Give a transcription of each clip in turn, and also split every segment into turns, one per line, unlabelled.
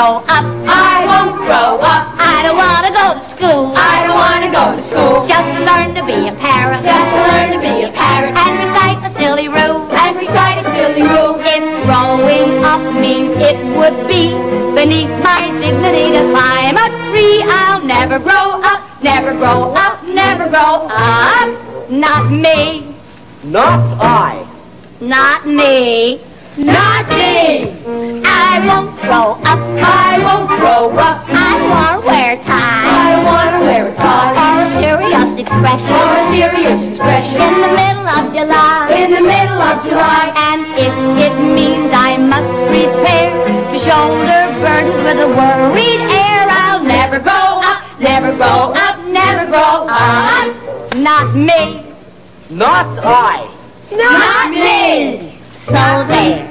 grow up.
I won't grow up.
I don't want to go to school.
I don't want to go to school.
Just to learn to be a parrot.
Just to learn to be a parrot.
And recite a silly rule.
And recite a silly rule.
If growing up means it would be beneath my dignity to climb a tree, I'll never grow up, never grow up, never grow up. Not me,
Not I.
not me.
Not me.
I won't grow up.
I won't grow up.
I won't wear
I
tie
don't want to wear a tie.
or a serious expression
Or a serious expression.
in the middle of July.
In the middle of July.
And if it means I must prepare to shoulder burdens with a worried air, I'll never grow up, never grow up, never grow up. Not me,
Not I.
Not me.
so there.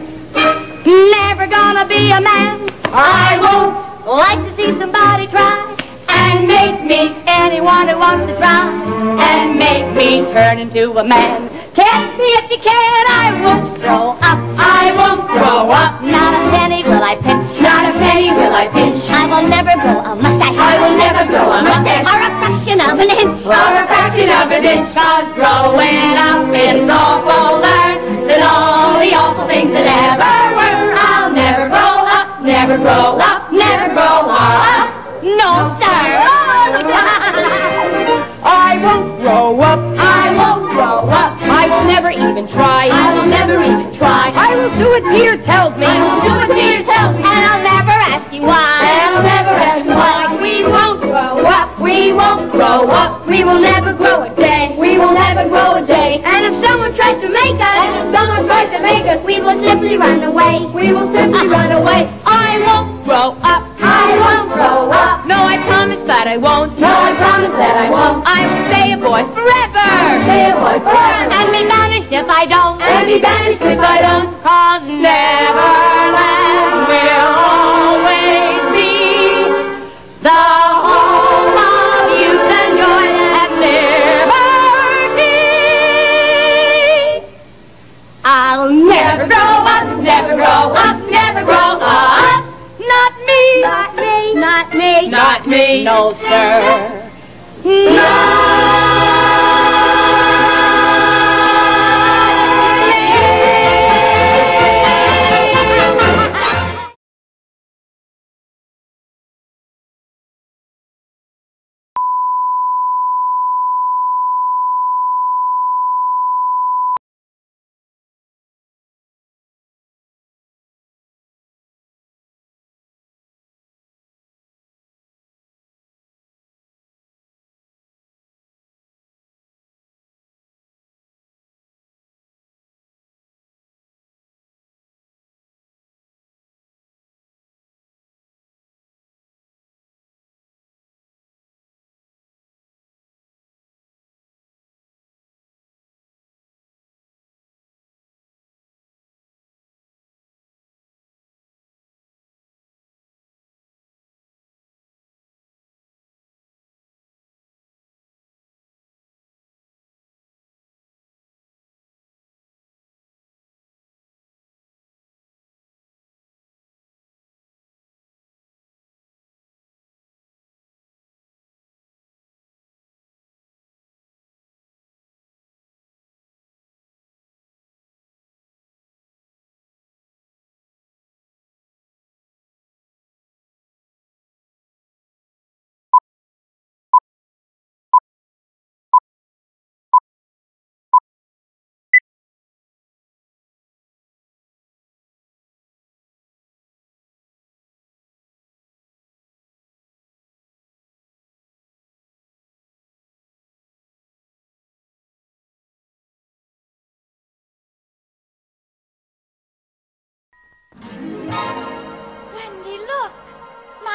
Never gonna be a man.
I won't.
Like to see somebody try
And make me.
anyone who wants to try and make me turn into a man. Catch me if you can, I won't grow up.
I won't grow up.
Not a penny will I pinch.
Not a penny will I pinch.
I will never grow a mustache.
I will never grow a mustache.
Or a fraction of an inch.
Or a fraction of an inch. Cause growing up is awful learn than all the awful things that ever Never grow up. Never grow up.
No, sir.
I won't grow up.
I won't grow up.
I will never even try.
I will never even try.
I will do what Peter tells me.
I will do what Peter tells me.
And I'll never ask you why.
And I'll never ask you why. We won't grow up. We won't grow up. We will never grow a day. We will never grow a day.
And if someone tries to make us,
And if someone tries to make us,
we will simply run away.
we will simply run
that I won't.
No, I promise that I won't.
I will stay a boy forever.
Stay a boy forever.
And be vanished if I don't.
And be banished if I don't.
Cause Neverland Not me.
Not me.
No, sir.
Wendy,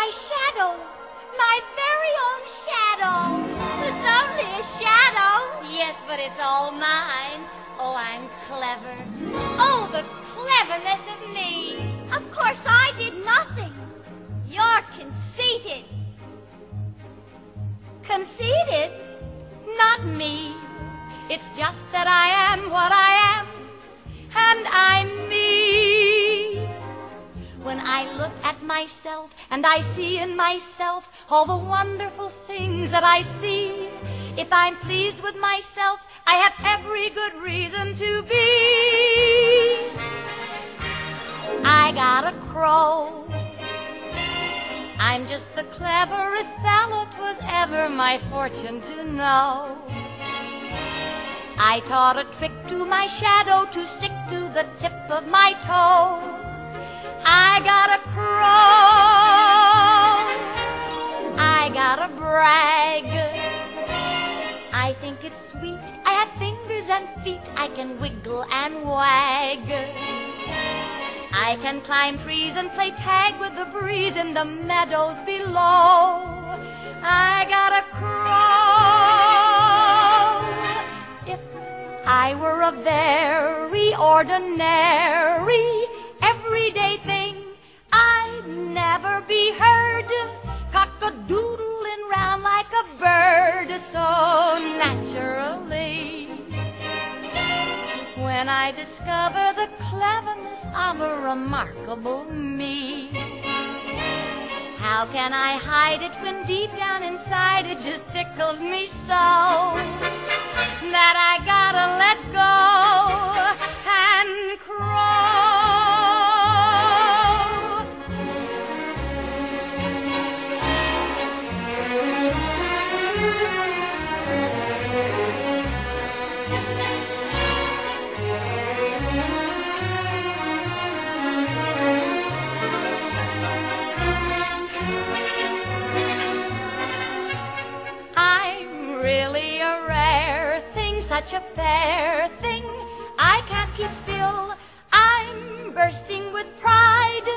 My shadow! My very own shadow! It's only a shadow!
Yes, but it's all mine. Oh, I'm clever. Oh, the cleverness myself, and I see in myself all the wonderful things that I see. If I'm pleased with myself, I have every good reason to be. I got a crow. I'm just the cleverest fellow 'twas ever my fortune to know. I taught a trick to my shadow to stick to the tip of my toe. I got a crow. I got a brag. I think it's sweet. I have fingers and feet. I can wiggle and wag. I can climb trees and play tag with the breeze in the meadows below. I got a crow. If I were a very ordinary, discover the cleverness of a remarkable me. How can I hide it when deep down inside it just tickles me so that I gotta let go such a fair thing. I can't keep still. I'm bursting with pride,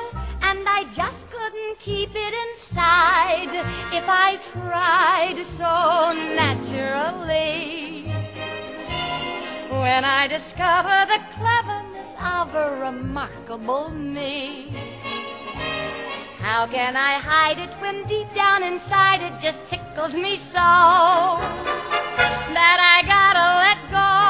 and I just couldn't keep it inside if I tried so naturally. When I discover the cleverness of a remarkable me. How can I hide it when deep down inside it just tickles me so that I gotta let go